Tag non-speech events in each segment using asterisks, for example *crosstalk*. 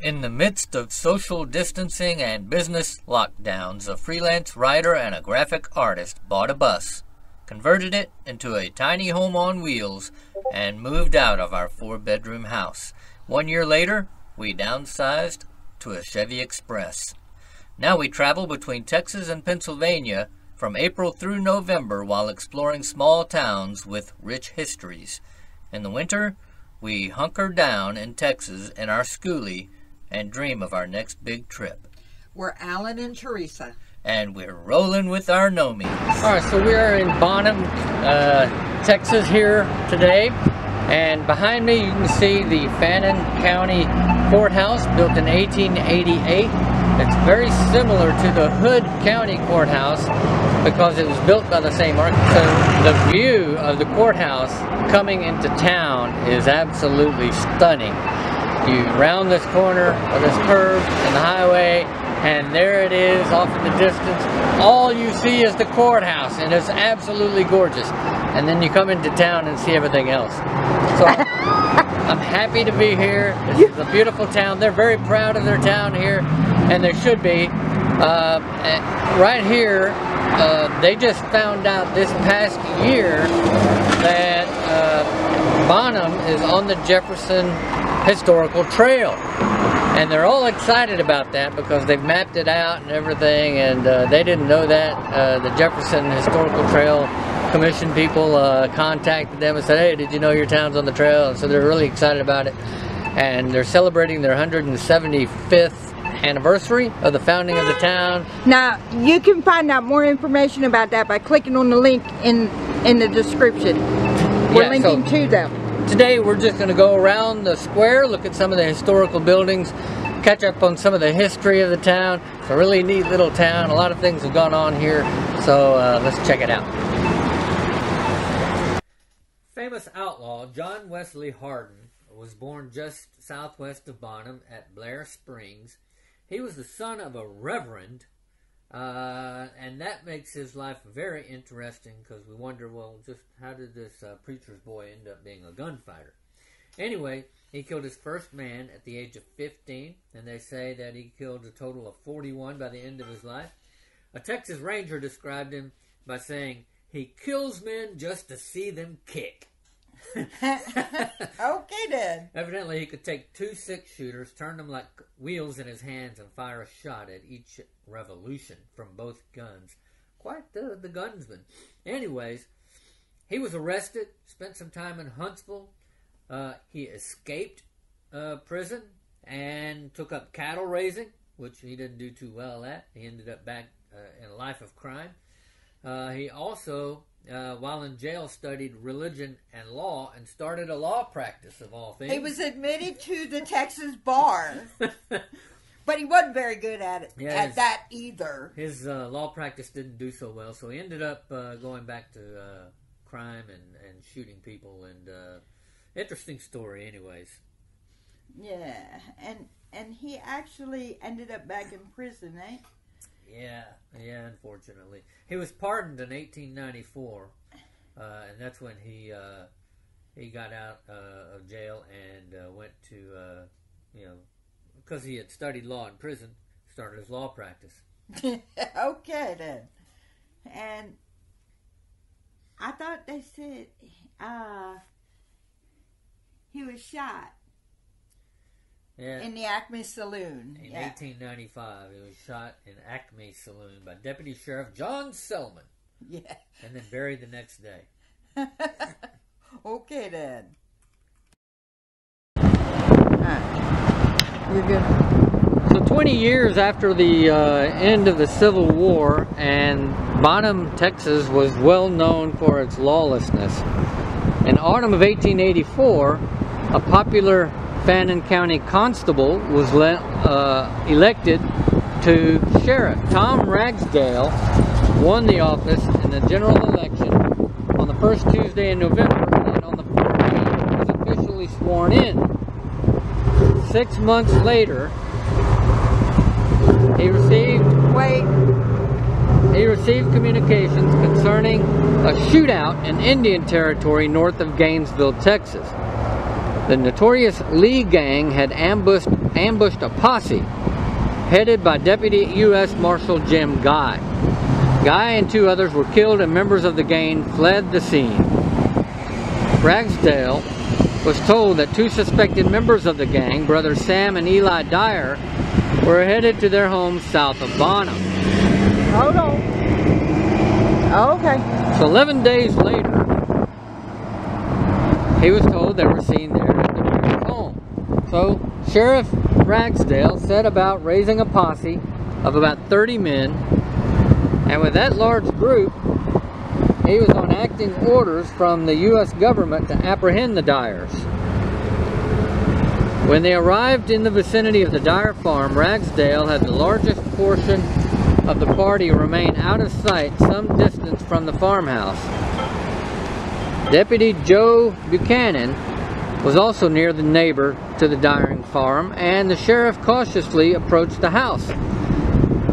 In the midst of social distancing and business lockdowns, a freelance writer and a graphic artist bought a bus, converted it into a tiny home on wheels, and moved out of our four bedroom house. One year later, we downsized to a Chevy Express. Now we travel between Texas and Pennsylvania from April through November while exploring small towns with rich histories. In the winter, we hunker down in Texas in our schoolie and dream of our next big trip. We're Allen and Theresa. And we're rolling with our nomies. All right, so we are in Bonham, uh, Texas here today. And behind me you can see the Fannin County Courthouse built in 1888. It's very similar to the Hood County Courthouse because it was built by the same architect. So the view of the courthouse coming into town is absolutely stunning. You round this corner of this curve in the highway and there it is off in the distance. All you see is the courthouse and it's absolutely gorgeous. And then you come into town and see everything else. So *laughs* I'm happy to be here. This is a beautiful town. They're very proud of their town here and they should be. Uh, right here, uh, they just found out this past year that uh, Bonham is on the Jefferson Historical Trail. And they're all excited about that because they've mapped it out and everything and uh, they didn't know that uh, the Jefferson Historical Trail Commission people uh, contacted them and said hey did you know your town's on the trail? And so they're really excited about it. And they're celebrating their 175th anniversary of the founding of the town. Now you can find out more information about that by clicking on the link in in the description. We're yeah, linking so, to them Today we're just going to go around the square, look at some of the historical buildings, catch up on some of the history of the town. It's a really neat little town. A lot of things have gone on here, so uh, let's check it out. Famous outlaw John Wesley Hardin was born just southwest of Bonham at Blair Springs. He was the son of a reverend uh, and that makes his life very interesting because we wonder, well, just how did this uh, preacher's boy end up being a gunfighter? Anyway, he killed his first man at the age of 15, and they say that he killed a total of 41 by the end of his life. A Texas Ranger described him by saying, he kills men just to see them kick. *laughs* okay then. Evidently, he could take two six shooters, turn them like wheels in his hands, and fire a shot at each revolution from both guns. Quite the, the gunsman. Anyways, he was arrested, spent some time in Huntsville. Uh, he escaped uh, prison and took up cattle raising, which he didn't do too well at. He ended up back uh, in a life of crime. Uh, he also uh, while in jail, studied religion and law and started a law practice of all things. He was admitted to the Texas bar, *laughs* but he wasn't very good at it yeah, at his, that either. His uh, law practice didn't do so well, so he ended up uh, going back to uh, crime and, and shooting people. And uh, interesting story, anyways. Yeah, and and he actually ended up back in prison, eh? Yeah, yeah. Unfortunately, he was pardoned in 1894, uh, and that's when he uh, he got out uh, of jail and uh, went to uh, you know because he had studied law in prison, started his law practice. *laughs* okay then, and I thought they said uh, he was shot yeah. In the Acme Saloon. In yeah. 1895, it was shot in Acme Saloon by Deputy Sheriff John Selman. Yeah. And then buried the next day. *laughs* okay then. You're good. So 20 years after the uh, end of the Civil War and Bonham, Texas was well known for its lawlessness. In autumn of 1884, a popular Fannin County Constable was uh, elected to sheriff. Tom Ragsdale won the office in the general election on the first Tuesday in November and on the 14th was officially sworn in. Six months later, he received wait he received communications concerning a shootout in Indian Territory north of Gainesville, Texas. The notorious Lee gang had ambushed, ambushed a posse headed by Deputy U.S. Marshal Jim Guy. Guy and two others were killed and members of the gang fled the scene. Ragsdale was told that two suspected members of the gang, brothers Sam and Eli Dyer, were headed to their home south of Bonham. Hold on. Okay. So 11 days later, he was told they were seen there at the home. So Sheriff Ragsdale set about raising a posse of about 30 men, and with that large group, he was on acting orders from the U.S. government to apprehend the Dyers. When they arrived in the vicinity of the Dyer farm, Ragsdale had the largest portion of the party remain out of sight some distance from the farmhouse. Deputy Joe Buchanan was also near the neighbor to the Dyering farm, and the sheriff cautiously approached the house.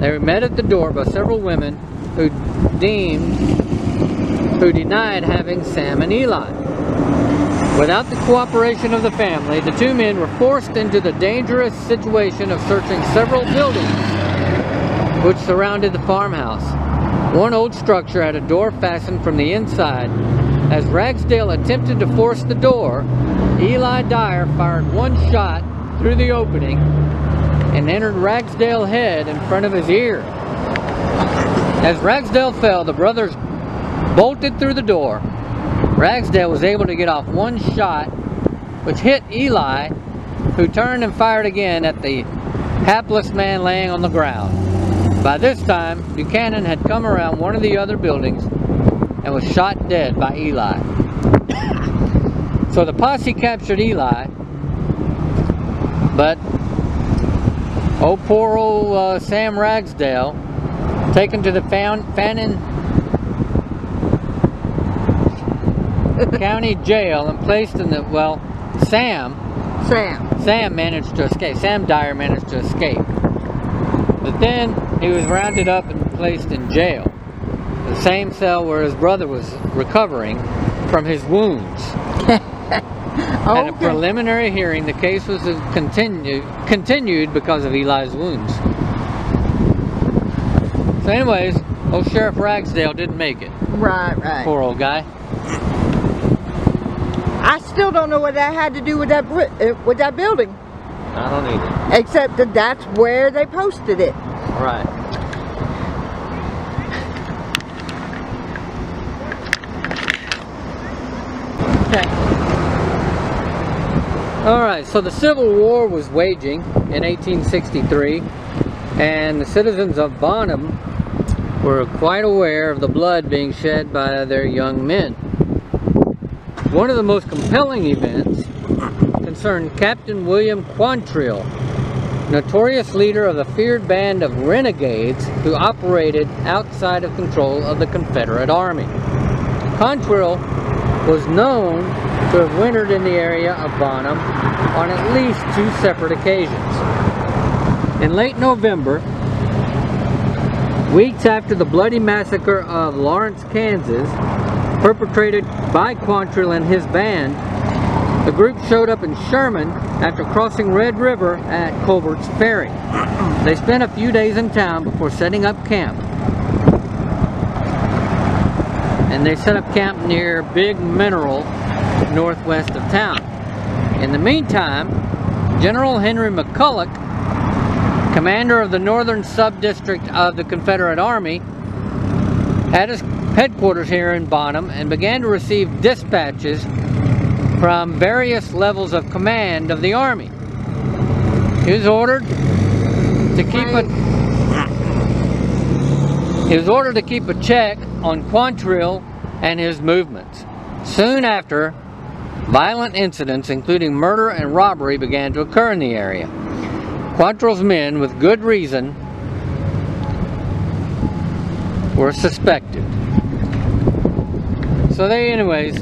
They were met at the door by several women who deemed, who denied having Sam and Eli. Without the cooperation of the family, the two men were forced into the dangerous situation of searching several buildings which surrounded the farmhouse. One old structure had a door fastened from the inside. As Ragsdale attempted to force the door, Eli Dyer fired one shot through the opening and entered Ragsdale's head in front of his ear. As Ragsdale fell, the brothers bolted through the door. Ragsdale was able to get off one shot, which hit Eli, who turned and fired again at the hapless man laying on the ground. By this time, Buchanan had come around one of the other buildings and was shot dead by Eli. so the posse captured Eli, but oh poor old uh, Sam Ragsdale, taken to the Fan Fannin County Jail and placed in the, well, Sam, Sam. Sam managed to escape. Sam Dyer managed to escape. But then he was rounded up and placed in jail. The same cell where his brother was recovering from his wounds. *laughs* At a preliminary hearing, the case was continued continued because of Eli's wounds. So anyways, old Sheriff Ragsdale didn't make it. Right, right. Poor old guy. I still don't know what that had to do with that uh, with that building, I don't either. except that that's where they posted it. Right. Okay. Alright, so the Civil War was waging in 1863, and the citizens of Bonham were quite aware of the blood being shed by their young men. One of the most compelling events concerned Captain William Quantrill, notorious leader of the feared band of renegades who operated outside of control of the Confederate Army. Quantrill was known to have wintered in the area of Bonham on at least two separate occasions. In late November, weeks after the bloody massacre of Lawrence, Kansas, perpetrated by Quantrill and his band, the group showed up in Sherman after crossing Red River at Colbert's Ferry. They spent a few days in town before setting up camp. And they set up camp near Big Mineral, northwest of town. In the meantime, General Henry McCulloch, commander of the northern sub-district of the Confederate Army, had his headquarters here in Bonham and began to receive dispatches from various levels of command of the Army. He was ordered to keep a he was ordered to keep a check on Quantrill and his movements. Soon after, violent incidents, including murder and robbery, began to occur in the area. Quantrill's men, with good reason, were suspected. So they, anyways,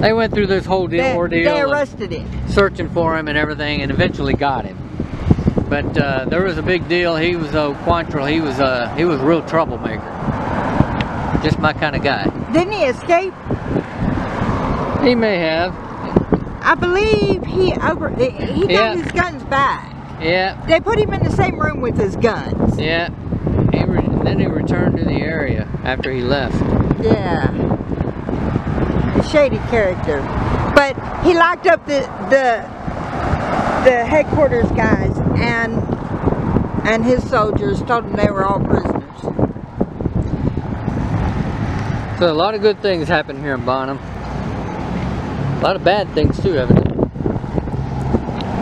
they went through this whole deal, They, ordeal, they arrested him. searching for him and everything, and eventually got him. But uh, there was a big deal. He was a Quantrill. He was a he was a real troublemaker. Just my kind of guy. Didn't he escape? He may have. I believe he over he got Yeah. his guns back. Yeah, They put him in the same room with his guns. yeah. He re then he returned to the area after he left. Yeah. A shady character. But he locked up the the the headquarters guys and and his soldiers told them they were all prisoners. So a lot of good things happen here in Bonham. A lot of bad things too, evidently.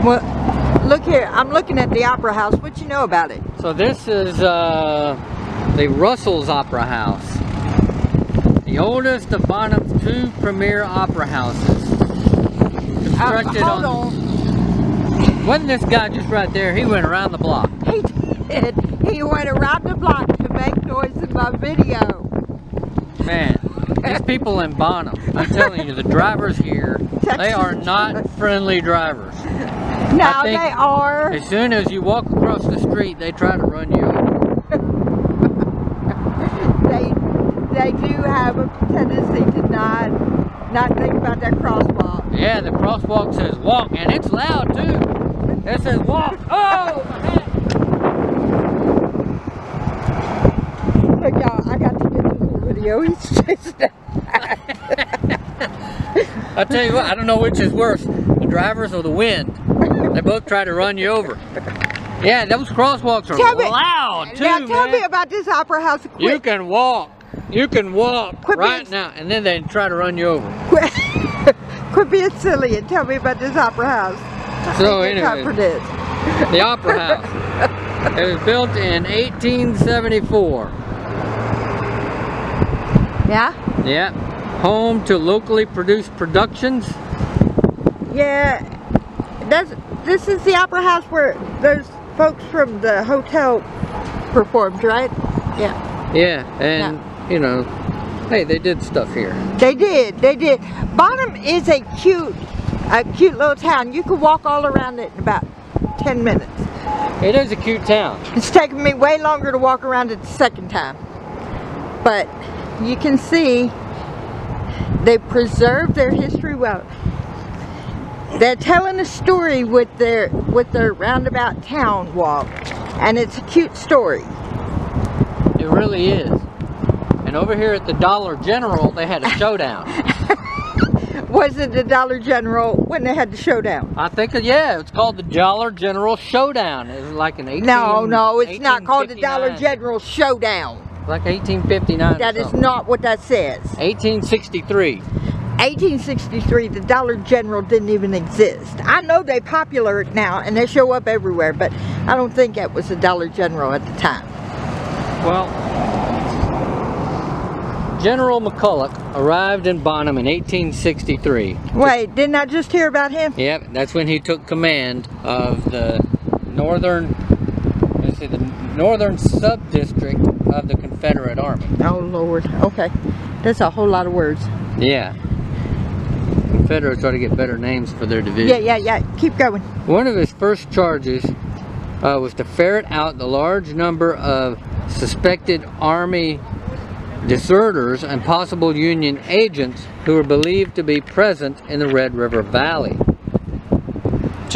Well, look here. I'm looking at the Opera House. What you know about it? So this is uh, the Russell's Opera House. The oldest of Bonham's two premier opera houses. Uh, Constructed hold on, on. Wasn't this guy just right there? He went around the block. He did. He went around the block to make noise in my video. Man, these people in Bonham, I'm telling you, the drivers here, they are not friendly drivers. *laughs* Now they are. As soon as you walk across the street, they try to run you over. *laughs* They they do have a tendency to not not think about that crosswalk. Yeah, the crosswalk says walk, and it's loud too. It says walk. Oh, my hat. Look y'all, I got to get He's *laughs* just I tell you what, I don't know which is worse, the drivers or the wind. They both try to run you over. Yeah, those crosswalks are Tell me- loud too, now tell man. me about this opera house. you can walk. You can walk Quit right now, and then they try to run you over. quit, *laughs* quit being silly and tell me about this opera house. So I ain't got time anyway. The Opera House. It was built in 1874. Yeah, Yeah. Home to locally produced productions. yeah. That's this is the opera house where those folks from the hotel performed, right? Yeah. Yeah, and you know, hey, they did stuff here. They did. They did. Bonham is a cute, a cute little town. You could walk all around it in about 10 minutes. It is a cute town. It's taken me way longer to walk around it the second time. But you can see they preserve their history well. They're telling a story with their with their roundabout town walk, and it's a cute story. It really is. And over here at the Dollar General, they had a showdown. *laughs* Was it the Dollar General when they had the showdown? I think, yeah, it's called the Dollar General Showdown. It was like an 18, No, no, it's not called the Dollar General Showdown. Like 1859. That is not what that says. 1863. 1863, the Dollar General didn't even exist. I know they popular now and they show up everywhere, but I don't think it was the Dollar General at the time. Well, General McCulloch arrived in Bonham in 1863. Wait, didn't I just hear about him? Yep, that's when he took command of the northern, let's see, the northern sub-district of the Confederate Army. Oh Lord. Okay, that's a whole lot of words. Yeah. Confederates ought to get better names for their division. Yeah, yeah, yeah. Keep going. One of his first charges uh, was to ferret out the large number of suspected Army deserters and possible Union agents who were believed to be present in the Red River Valley.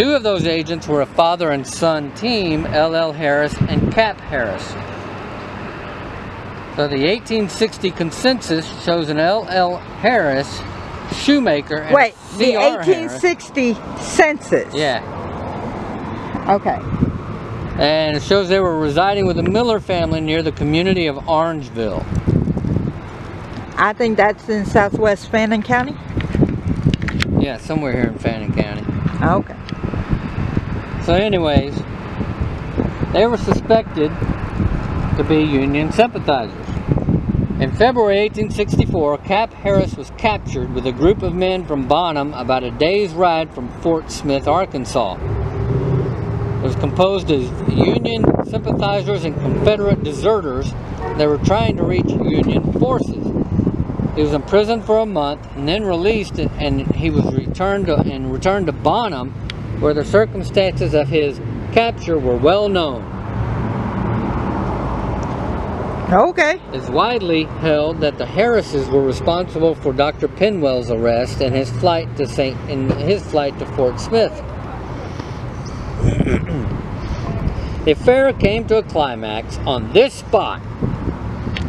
Two of those agents were a father and son team, L.L. Harris and Cap Harris. So the 1860 consensus shows an L.L. Harris shoemaker and Wait, the C.R. Harris. 1860 census. Yeah, Okay. and it shows they were residing with the Miller family near the community of Orangeville. I think that's in southwest Fannin County. Yeah, somewhere here in Fannin County. Okay. So anyways, they were suspected to be Union sympathizers. In February 1864, Cap Harris was captured with a group of men from Bonham about a day's ride from Fort Smith, Arkansas. It was composed of Union sympathizers and Confederate deserters that were trying to reach Union forces. He was imprisoned for a month and then released and he was returned to, and returned to Bonham where the circumstances of his capture were well known. Okay. It's widely held that the Harrises were responsible for Dr. Penwell's arrest and his flight to St. in his flight to Fort Smith. *clears throat* the affair came to a climax on this spot,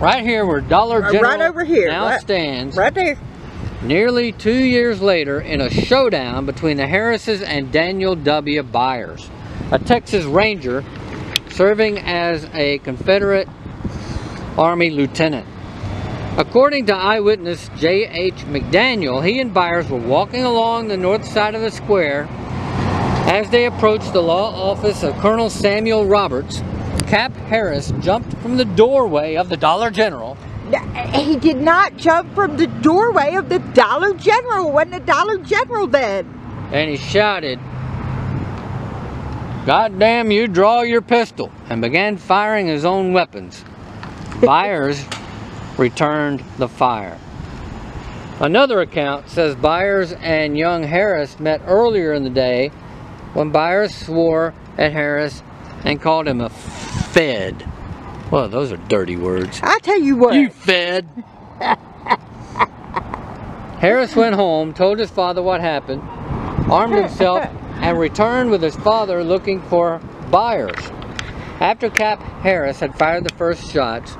right here where Dollar Right General over here, now right- stands. Right there. Nearly two years later, in a showdown between the Harrises and Daniel W. Byers, a Texas Ranger serving as a Confederate Army lieutenant. According to eyewitness J.H. McDaniel, he and Byers were walking along the north side of the square. As they approached the law office of Colonel Samuel Roberts, Cap Harris jumped from the doorway of the Dollar General He did not jump from the doorway of the Dollar General. Wasn't the Dollar General did. and he shouted, God damn you, draw your pistol, and began firing his own weapons. *laughs* Byers returned the fire. Another account says Byers and young Harris met earlier in the day when Byers swore at Harris and called him a fed. Well, those are dirty words. I tell you what. You fed. *laughs* Harris went home, told his father what happened, armed himself, *laughs* and returned with his father looking for Byers. After Cap Harris had fired the first shots,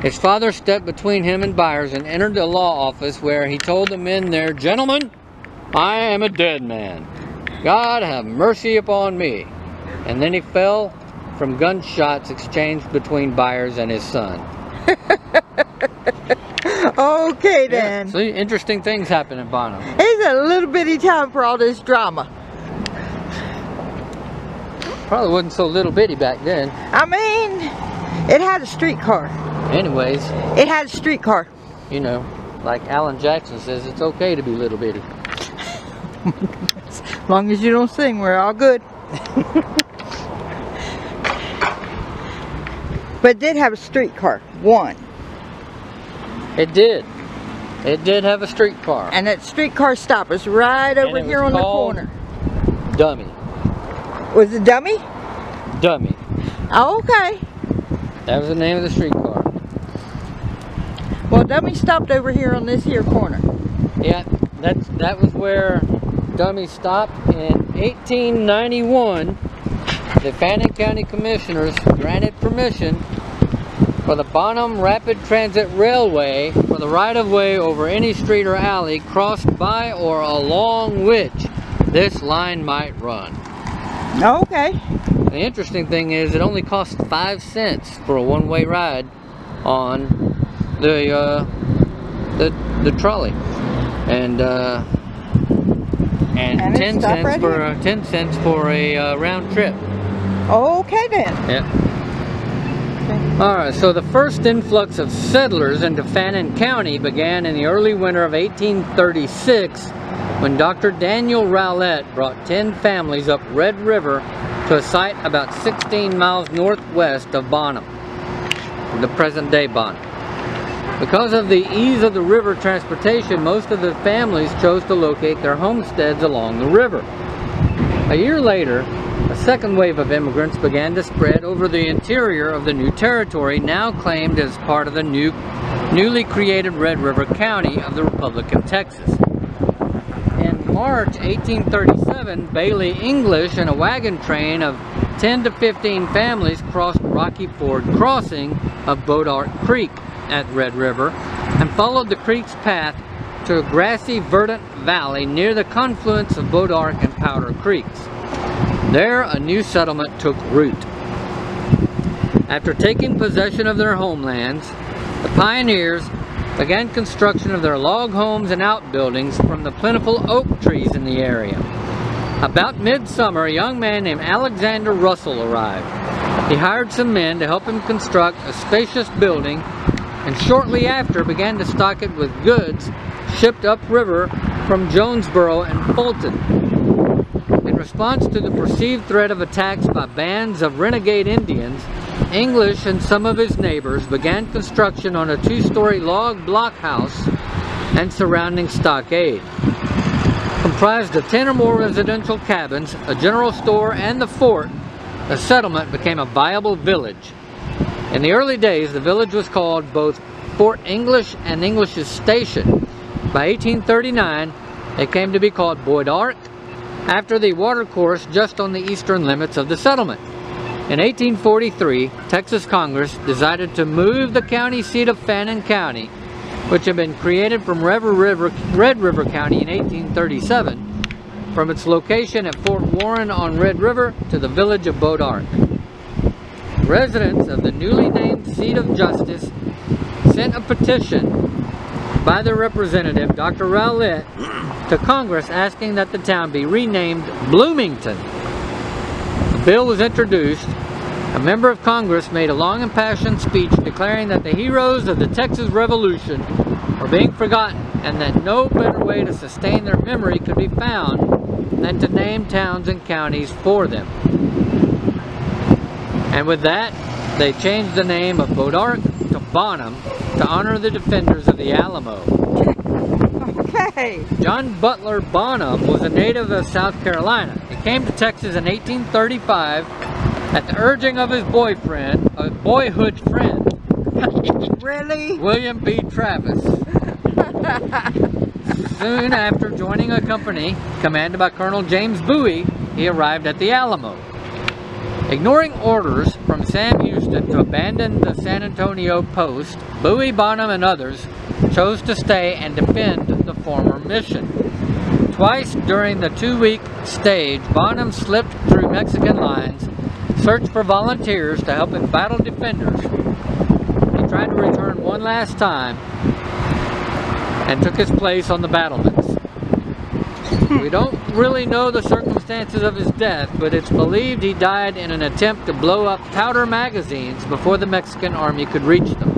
his father stepped between him and Byers and entered the law office where he told the men there, Gentlemen, I am a dead man. God have mercy upon me. And then he fell from gunshots exchanged between Byers and his son. *laughs* okay then. See, interesting things happen in Bonham. It's a little bitty town for all this drama. Probably wasn't so little bitty back then. I mean, it had a streetcar. Anyways, It had a streetcar. you know, like Alan Jackson says, it's okay to be little bitty. *laughs* As long as you don't sing, we're all good. *laughs* but it did have a streetcar. One. It did. It did have a streetcar. And that streetcar stop was right over here on the corner. Dummy. Was it dummy? Dummy. Oh, okay. That was the name of the streetcar. Well, dummy stopped over here on this here corner. Yeah, that's that was where Dummy stopped in 1891. The Fannin County Commissioners granted permission for the Bonham Rapid Transit Railway for the right-of-way over any street or alley crossed by or along which this line might run. Okay. The interesting thing is it only costs five cents for a one-way ride on the uh, the the trolley, and uh, and, And ten cents right for here. a, ten cents for a uh, round trip. Okay then. All right. So the first influx of settlers into Fannin County began in the early winter of 1836, when Dr. Daniel Rowlett brought 10 families up Red River to a site about 16 miles northwest of Bonham, the present-day Bonham. Because of the ease of the river transportation, most of the families chose to locate their homesteads along the river. A year later, a second wave of immigrants began to spread over the interior of the new territory now claimed as part of the new, newly created Red River County of the Republic of Texas. In March 1837, Bailey Inglish and a wagon train of 10 to 15 families crossed Rocky Ford Crossing of Bois D'Arc Creek at Red River and followed the creek's path to a grassy verdant valley near the confluence of Bois D'Arc and Powder Creeks. There, a new settlement took root. After taking possession of their homelands, the pioneers began construction of their log homes and outbuildings from the plentiful oak trees in the area. About midsummer, a young man named Alexander Russell arrived. He hired some men to help him construct a spacious building and shortly after began to stock it with goods shipped upriver from Jonesboro and Fulton. In response to the perceived threat of attacks by bands of renegade Indians, Inglish and some of his neighbors began construction on a two-story log blockhouse and surrounding stockade. Comprised of 10 or more residential cabins, a general store, and the fort, the settlement became a viable village. In the early days, the village was called both Fort Inglish and Inglish's Station. By 1839, it came to be called Bois D'Arc, after the watercourse just on the eastern limits of the settlement. In 1843, Texas Congress decided to move the county seat of Fannin County, which had been created from Red River, Red River County in 1837, from its location at Fort Warren on Red River to the village of Bois D'Arc. Residents of the newly named seat of justice sent a petition by their representative, Dr. Rowlett, to Congress asking that the town be renamed Bloomington. The bill was introduced. A member of Congress made a long impassioned speech declaring that the heroes of the Texas Revolution were being forgotten and that no better way to sustain their memory could be found than to name towns and counties for them. And with that, they changed the name of Bois D'Arc to Bonham to honor the defenders of the Alamo. Okay. John Butler Bonham was a native of South Carolina. He came to Texas in 1835 at the urging of his boyfriend, a boyhood friend, *laughs* Really? William B. Travis. *laughs* Soon after joining a company commanded by Colonel James Bowie, he arrived at the Alamo. Ignoring orders from Sam Houston to abandon the San Antonio post, Bowie, Bonham, and others chose to stay and defend the former mission. Twice during the two-week stage, Bonham slipped through Mexican lines, searched for volunteers to help embattled defenders. He tried to return one last time and took his place on the battlements. Don't really know the circumstances of his death, but it's believed he died in an attempt to blow up powder magazines before the Mexican army could reach them.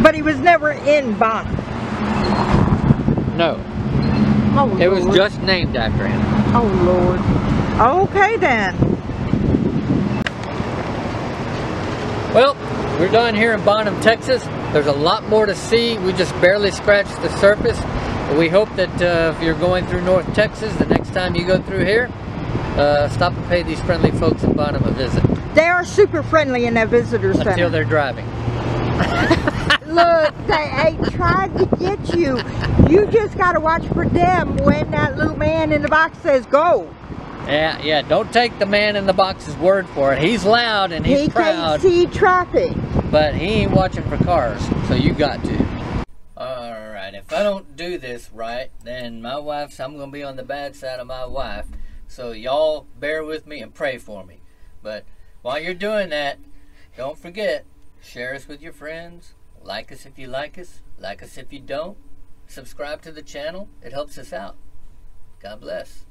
But he was never in Bonham. No, Oh, it was Lord. just named after him. Oh, Lord. Okay, then. Well, we're done here in Bonham, Texas. There's a lot more to see. We just barely scratched the surface. We hope that uh, if you're going through North Texas, the next time you go through here, uh, stop and pay these friendly folks in Bonham a visit They are super friendly in that visitor until center. they're driving. *laughs* Look, they ain't trying to get you. You just got to watch for them when that little man in the box says go. Yeah, yeah. Don't take the man in the box's word for it. He's loud and he's he proud, can't see traffic. but he ain't watching for cars. So you got to. If I don't do this right, then my wife's. I'm gonna be on the bad side of my wife. So y'all bear with me and pray for me. But while you're doing that, don't forget share us with your friends. Like us if you like us. Like us if you don't. Subscribe to the channel. It helps us out. God bless.